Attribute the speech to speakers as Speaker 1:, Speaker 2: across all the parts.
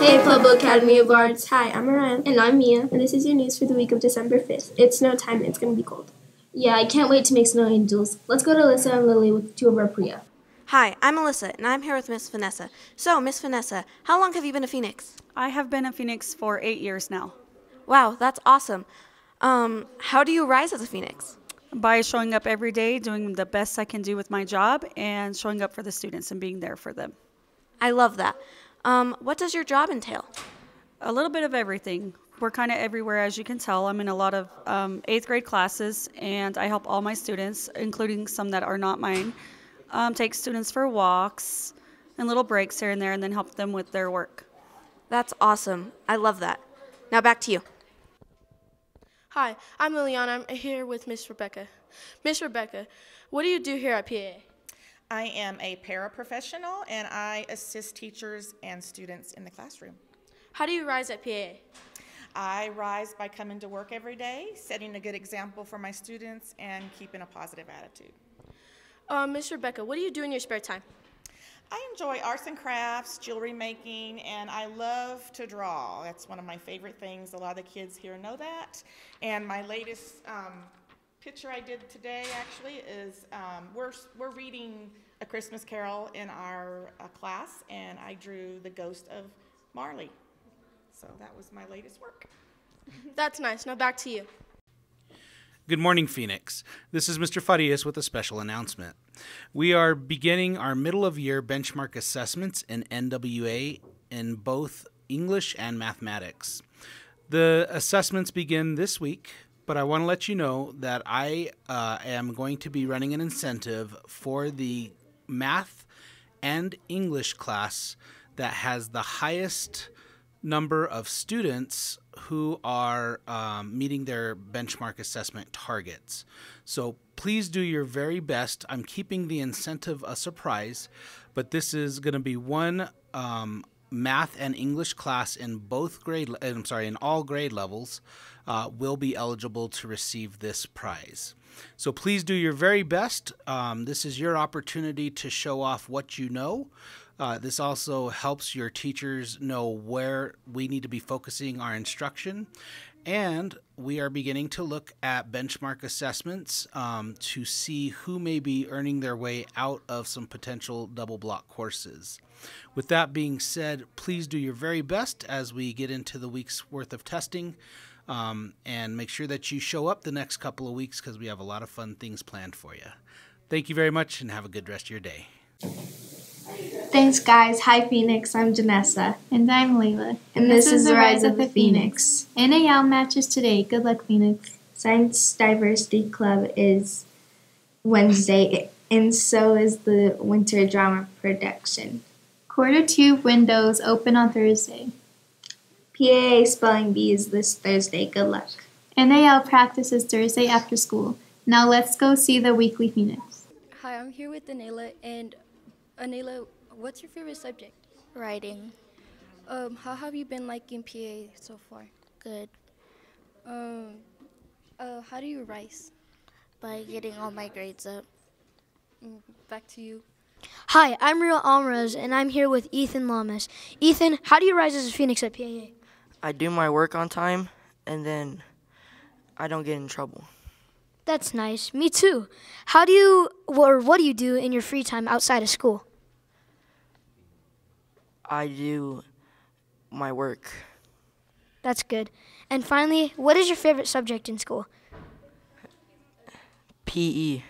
Speaker 1: Hey, Pueblo Academy of Arts.
Speaker 2: Hi, I'm Orion.
Speaker 1: And I'm Mia.
Speaker 2: And this is your news for the week of December 5th. It's snow time. It's going to be cold.
Speaker 1: Yeah, I can't wait to make snow angels. Let's go to Alyssa and Lily with two of our Priya.
Speaker 3: Hi, I'm Alyssa, and I'm here with Miss Vanessa. So, Miss Vanessa, how long have you been a Phoenix?
Speaker 4: I have been a Phoenix for eight years now.
Speaker 3: Wow, that's awesome. Um, how do you rise as a Phoenix?
Speaker 4: By showing up every day, doing the best I can do with my job, and showing up for the students and being there for them.
Speaker 3: I love that. Um, what does your job entail?
Speaker 4: A little bit of everything. We're kind of everywhere, as you can tell. I'm in a lot of um, eighth grade classes, and I help all my students, including some that are not mine, um, take students for walks and little breaks here and there, and then help them with their work.
Speaker 3: That's awesome. I love that. Now back to you.
Speaker 5: Hi, I'm Liliana. I'm here with Miss Rebecca. Miss Rebecca, what do you do here at PA?
Speaker 6: I am a paraprofessional and I assist teachers and students in the classroom.
Speaker 5: How do you rise at PA?
Speaker 6: I rise by coming to work every day, setting a good example for my students, and keeping a positive attitude.
Speaker 5: Uh, Miss Rebecca, what do you do in your spare time?
Speaker 6: I enjoy arts and crafts, jewelry making, and I love to draw. That's one of my favorite things. A lot of the kids here know that. And my latest um, picture I did today actually is um, we're, we're reading A Christmas Carol in our uh, class, and I drew the ghost of Marley. So that was my latest work.
Speaker 5: That's nice. Now back to you.
Speaker 7: Good morning, Phoenix. This is Mr. Farias with a special announcement. We are beginning our middle of year benchmark assessments in NWA in both English and mathematics. The assessments begin this week, but I want to let you know that I uh, am going to be running an incentive for the math and English class that has the highest number of students who are um, meeting their benchmark assessment targets. So please do your very best. I'm keeping the incentive a surprise, but this is going to be one um, math and English class in both grade. I'm sorry, in all grade levels, uh, will be eligible to receive this prize. So please do your very best. Um, this is your opportunity to show off what you know. Uh, this also helps your teachers know where we need to be focusing our instruction. And we are beginning to look at benchmark assessments um, to see who may be earning their way out of some potential double block courses. With that being said, please do your very best as we get into the week's worth of testing. Um, and make sure that you show up the next couple of weeks because we have a lot of fun things planned for you. Thank you very much and have a good rest of your day.
Speaker 2: Thanks, guys. Hi, Phoenix. I'm Janessa.
Speaker 8: And I'm Layla.
Speaker 2: And, this, is the Rise of the Phoenix.
Speaker 8: NAL matches today. Good luck, Phoenix.
Speaker 2: Science Diversity Club is Wednesday, and so is the Winter Drama Production.
Speaker 8: Quarter two windows open on Thursday.
Speaker 2: PAA Spelling Bee is this Thursday. Good luck.
Speaker 8: NAL practice is Thursday after school. Now let's go see the Weekly Phoenix.
Speaker 9: Hi, I'm here with Anela, and Anela, what's your favorite subject?
Speaker 10: Writing.
Speaker 9: Um, how have you been liking PA so far?
Speaker 10: Good.
Speaker 9: Um, uh, how do you rise?
Speaker 10: By getting all my grades up.
Speaker 9: Mm, back to you.
Speaker 11: Hi, I'm Real Almaraz, and I'm here with Ethan Lamas. Ethan, how do you rise as a Phoenix at PAA?
Speaker 12: I do my work on time, and then I don't get in trouble.
Speaker 11: That's nice. Me too. How do you, or what do you do in your free time outside of school?
Speaker 12: I do my work.
Speaker 11: That's good. And finally, what is your favorite subject in school?
Speaker 12: PE.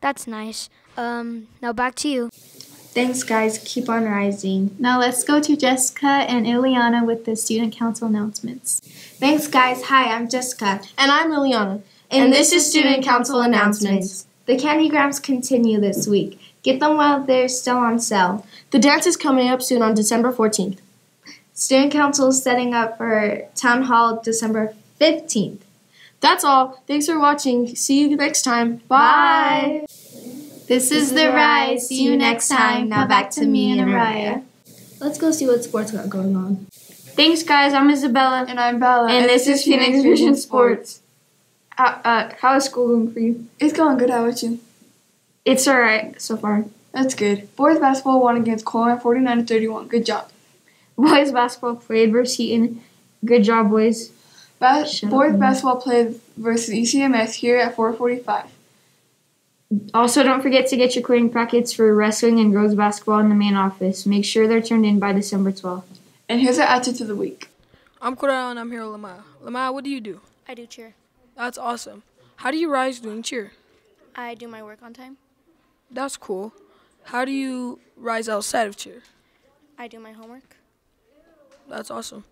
Speaker 11: That's nice. Um, now back to you.
Speaker 2: Thanks, guys. Keep on rising.
Speaker 8: Now let's go to Jessica and Ileana with the student council announcements.
Speaker 2: Thanks, guys. Hi, I'm Jessica.
Speaker 1: And I'm Ileana.
Speaker 2: And, and this, this is Student Council announcements. The candygrams continue this week. Get them while they're still on sale.
Speaker 1: The dance is coming up soon on December 14th.
Speaker 2: Student Council is setting up for Town Hall December 15th.
Speaker 1: That's all. Thanks for watching. See you next time. Bye.
Speaker 8: Bye. This is The Rise. See you next time. Now back to me and Araya.
Speaker 1: Let's go see what sports got going on.
Speaker 13: Thanks, guys. I'm Isabella.
Speaker 14: And I'm Bella.
Speaker 13: And, this is Phoenix Vision Sports.
Speaker 14: How, uh, how is school going for you?
Speaker 13: It's going good. How about you?
Speaker 14: It's alright so far.
Speaker 13: That's good. Boys basketball won against Colin 49 31. Good job.
Speaker 2: boys basketball played versus Heaton. Good job, boys.
Speaker 13: Ba-
Speaker 2: Shut
Speaker 13: boys basketball played versus ECMS here at 445.
Speaker 2: Also, don't forget to get your clearing packets for wrestling and girls basketball in the main office. Make sure they're turned in by December 12th.
Speaker 13: And here's our attitude to the week.
Speaker 15: I'm Cordell and I'm here with Lamaya. Lamaya, what do you do?
Speaker 10: I do cheer.
Speaker 15: That's awesome. How do you rise doing cheer?
Speaker 10: I do my work on time.
Speaker 15: That's cool. How do you rise outside of cheer?
Speaker 10: I do my homework.
Speaker 15: That's awesome.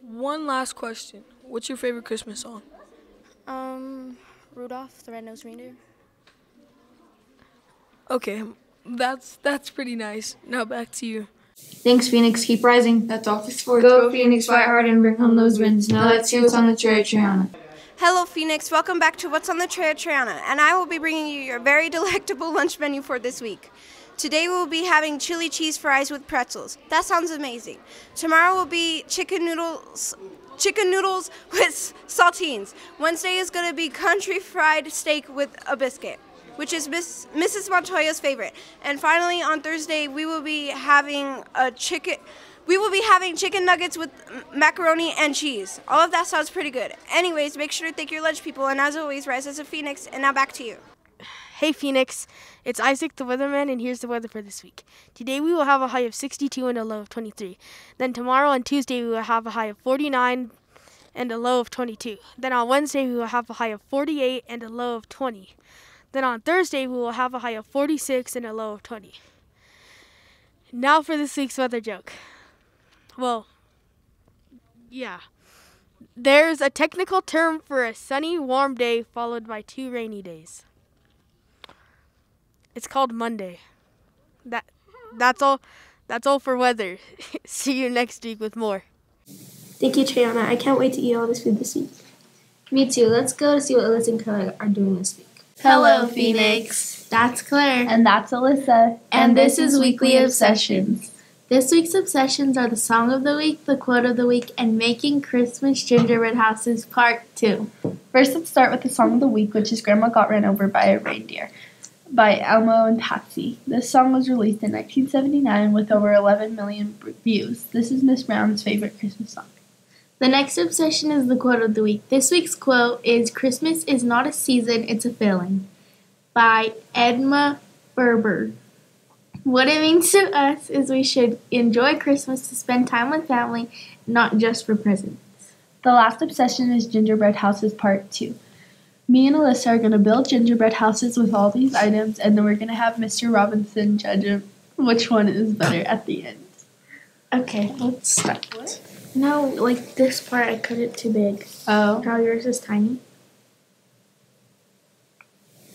Speaker 15: One last question. What's your favorite Christmas song?
Speaker 10: Um, Rudolph the Red-Nosed Reindeer.
Speaker 15: Okay, that's that's pretty nice. Now back to you.
Speaker 2: Thanks, Phoenix. Keep rising.
Speaker 13: That's all for sports.
Speaker 2: Go, Phoenix, fight hard and bring home those wins. Now let's see what's on the tray, Triana.
Speaker 3: Hello, Phoenix. Welcome back to What's on the Tray at Triana, and I will be bringing you your very delectable lunch menu for this week. Today we will be having chili cheese fries with pretzels. That sounds amazing. Tomorrow will be chicken noodles, chicken noodles with saltines. Wednesday is going to be country fried steak with a biscuit, which is Miss, Mrs. Montoya's favorite. And finally, on Thursday we will be having a chicken. We will be having chicken nuggets with macaroni and cheese. All of that sounds pretty good. Anyways, make sure to thank your lunch people, and as always, rise as a phoenix. And now back to you.
Speaker 16: Hey Phoenix, it's Isaac the weatherman, and here's the weather for this week. Today we will have a high of 62 and a low of 23. Then tomorrow on Tuesday we will have a high of 49 and a low of 22. Then on Wednesday we will have a high of 48 and a low of 20. Then on Thursday we will have a high of 46 and a low of 20. Now for this week's weather joke. Well, yeah. There's a technical term for a sunny, warm day followed by two rainy days. It's called Monday. That that's all that's all for weather. See you next week with more.
Speaker 1: Thank you, Triana. I can't wait to eat all this food this week.
Speaker 2: Me too. Let's go to see what Alyssa and Claire are doing this week.
Speaker 8: Hello, Phoenix.
Speaker 17: That's Claire.
Speaker 8: And that's Alyssa.
Speaker 17: And this is Weekly Obsessions.
Speaker 8: This week's obsessions are the song of the week, the quote of the week, and making Christmas gingerbread houses part two.
Speaker 17: First, let's start with the song of the week, which is Grandma Got Ran Over by a Reindeer by Elmo and Patsy. This song was released in 1979 with over 11 million views. This is Miss Brown's favorite Christmas song.
Speaker 8: The next obsession is the quote of the week. This week's quote is Christmas is not a season, it's a feeling by Edna Ferber. What it means to us is we should enjoy Christmas to spend time with family, not just for presents.
Speaker 17: The last obsession is Gingerbread Houses Part 2. Me and Alyssa are going to build gingerbread houses with all these items, and then we're going to have Mr. Robinson judge which one is better at the end.
Speaker 8: Okay, let's start. No, like this part, I cut it too big.
Speaker 17: Oh.
Speaker 8: How yours is tiny.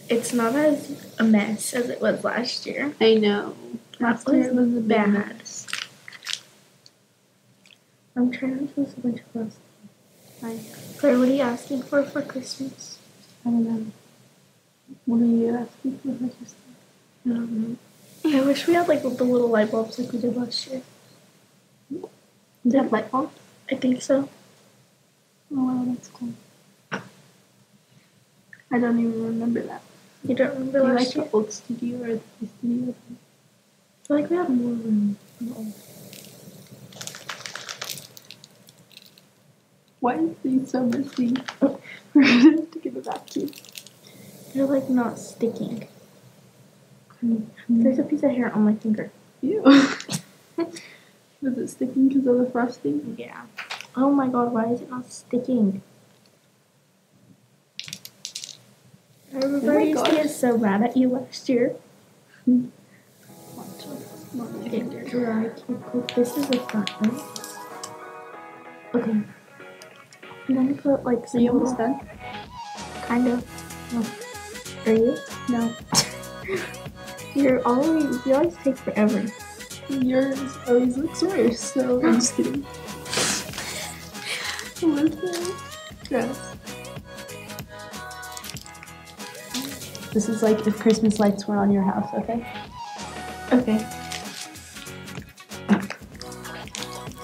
Speaker 8: It's not as a mess as it was last year.
Speaker 17: I know.
Speaker 8: Last
Speaker 17: year was a
Speaker 8: bad.
Speaker 17: mess.
Speaker 8: I'm trying to post a bunch of posts. Hi. Claire, what are you asking for for Christmas?
Speaker 17: I don't know. What are you asking for Christmas?
Speaker 8: I don't know. I wish we had like the little light bulbs like we did last year.
Speaker 17: Is that light bulb?
Speaker 8: I think so.
Speaker 17: Oh wow, that's cool. I don't even remember that.
Speaker 8: You don't remember
Speaker 17: Do you like
Speaker 8: year?
Speaker 17: the old studio or the new studio?
Speaker 8: I feel like we had more room. in the old.
Speaker 17: Why is these so messy? We're gonna have to give it back to you.
Speaker 8: They're like not sticking. There's a piece of hair on my finger.
Speaker 17: Ew. Was it sticking because of the frosting?
Speaker 8: Yeah. Oh my god, why is it not sticking? I remember
Speaker 17: Oh
Speaker 8: used to get so mad at you last year. Get dry. This is the front one. Okay. I'm gonna put like
Speaker 17: Are
Speaker 8: some
Speaker 17: you almost done?
Speaker 8: Kind of. No. Are you?
Speaker 17: No.
Speaker 8: You're always you always take forever.
Speaker 17: Yours always looks worse, so I'm just kidding. Alyssa. Gross. This is like if Christmas lights were on your house, okay?
Speaker 8: Okay.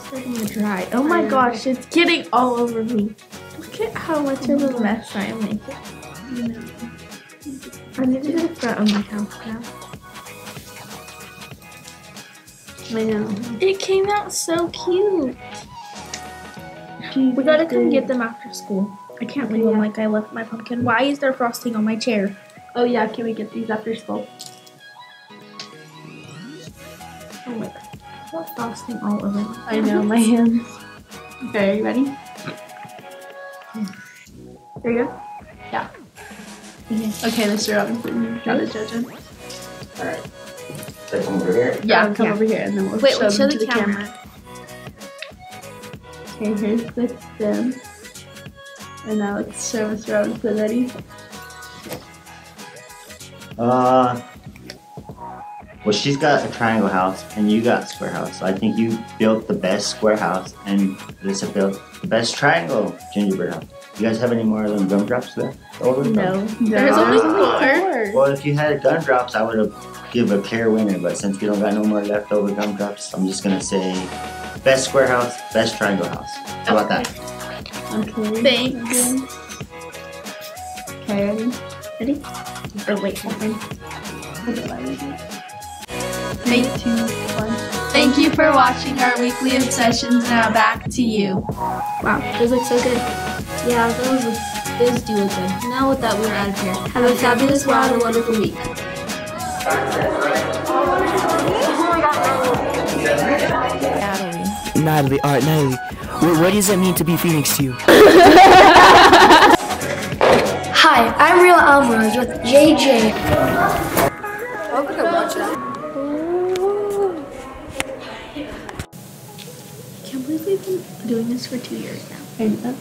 Speaker 8: Starting to dry. Oh my gosh, it's getting all over me. Look at how much of a mess I am making. I need to do the front of my house now.
Speaker 17: I know.
Speaker 8: It came out so cute. we gotta come get them after school. I can't leave them
Speaker 17: Yeah.
Speaker 8: like I left my pumpkin. Why is there frosting on my chair?
Speaker 17: Oh yeah, can we get these after school?
Speaker 8: Oh my god. Got frosting all over my
Speaker 17: I know my hands. Okay, are you ready? There you go. Yeah. Okay, Mr. Robinson, you got it, judge him.
Speaker 18: Alright. Take them over here.
Speaker 17: Yeah, come
Speaker 8: yeah.
Speaker 17: over here and then we'll
Speaker 8: Wait,
Speaker 17: show,
Speaker 8: we'll show
Speaker 17: them
Speaker 8: the
Speaker 17: to the camera. Okay, here's the stem. And now let's show Mr. Robinson. Ready?
Speaker 18: Uh, well, she's got a triangle house and you got square house. So I think you built the best square house and Alyssa built the best triangle gingerbread house. You guys have any more of them gumdrops left over?
Speaker 8: No.
Speaker 17: No.
Speaker 8: There's only four.
Speaker 18: Well, if you had gumdrops, I would have give a clear winner. But since we don't got no more leftover gumdrops, I'm just gonna say best square house, best triangle house. How about that?
Speaker 17: Okay.
Speaker 8: Thanks.
Speaker 17: Okay, ready?
Speaker 8: Ready? Or wait, hold on.
Speaker 17: Three, two, one. Thank you for watching our weekly obsessions. Now back to you.
Speaker 8: Wow, those look so good. Yeah, those look, those do look good. Now with that, we're out of here. Have a fabulous, wild, and wonderful week.
Speaker 19: Natalie, alright, Natalie. What, what does it mean to be Phoenix to you?
Speaker 11: Hi, I'm Real Alvarez with JJ.
Speaker 8: Doing this for two years now.
Speaker 17: Know.